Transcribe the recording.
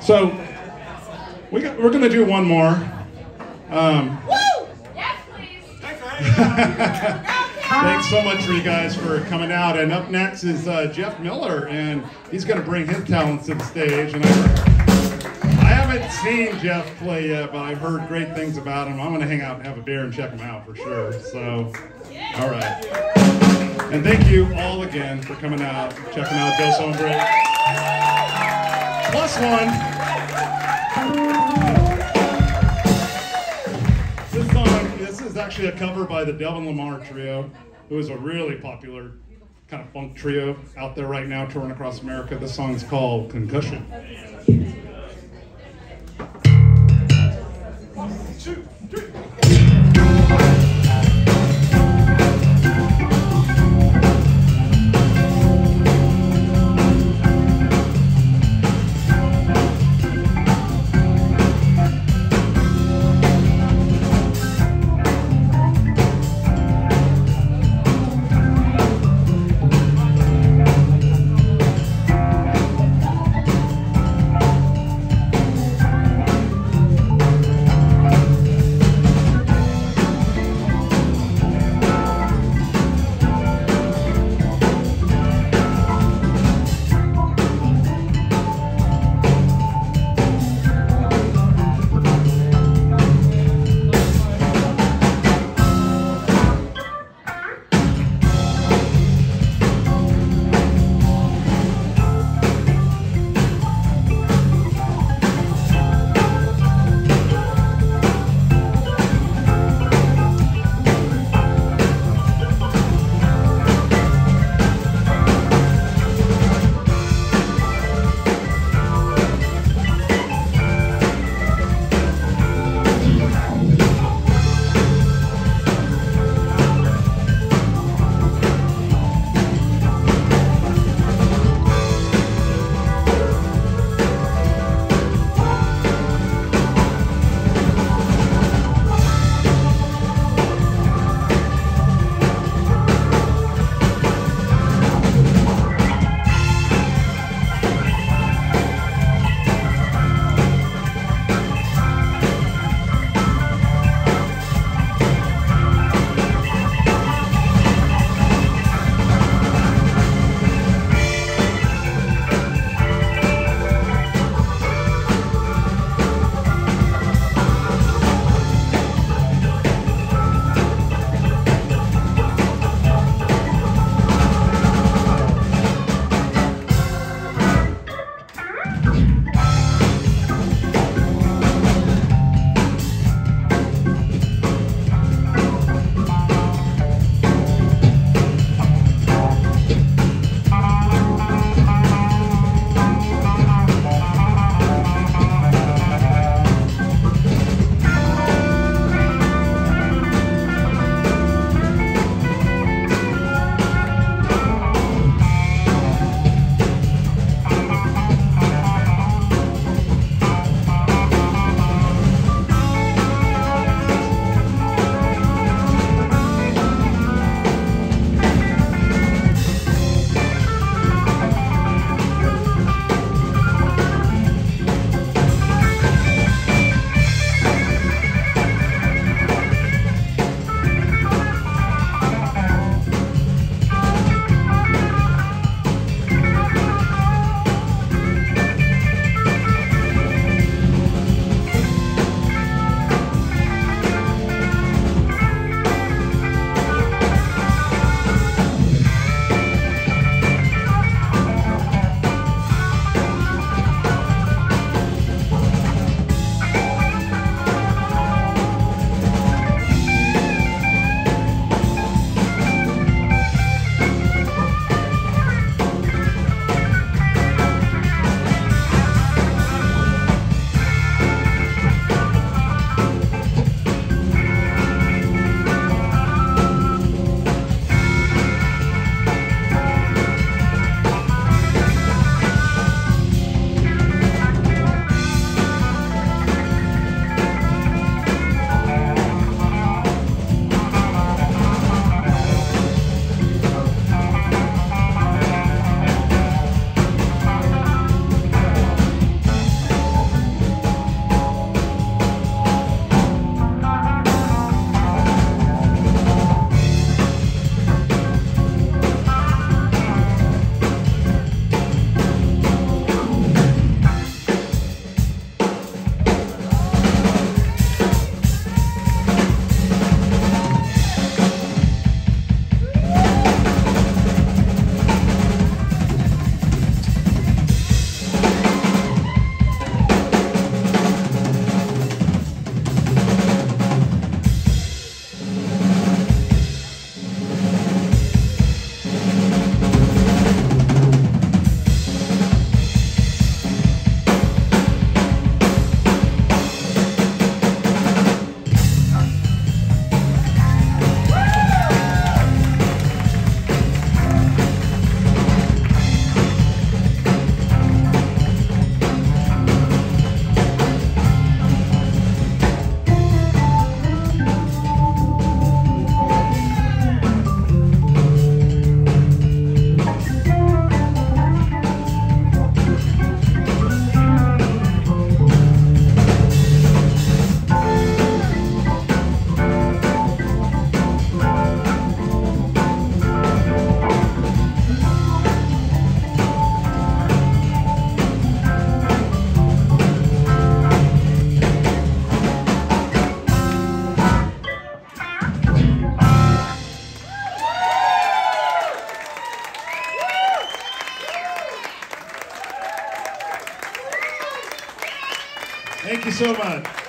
So we got, we're going to do one more. Um, Yes, please. thanks so much for you guys for coming out. And up next is uh, Jeff Miller, and he's going to bring his talents to the stage. And I, I haven't seen Jeff play yet, but I've heard great things about him. I'm going to hang out and have a beer and check him out for sure. So, all right. And thank you all again for coming out, checking out Dos Hombres. Plus one. Is actually a cover by the Delvon Lamarr Trio, who is a really popular kind of funk trio out there right now touring across America. This is called Concussion. Thank you so much.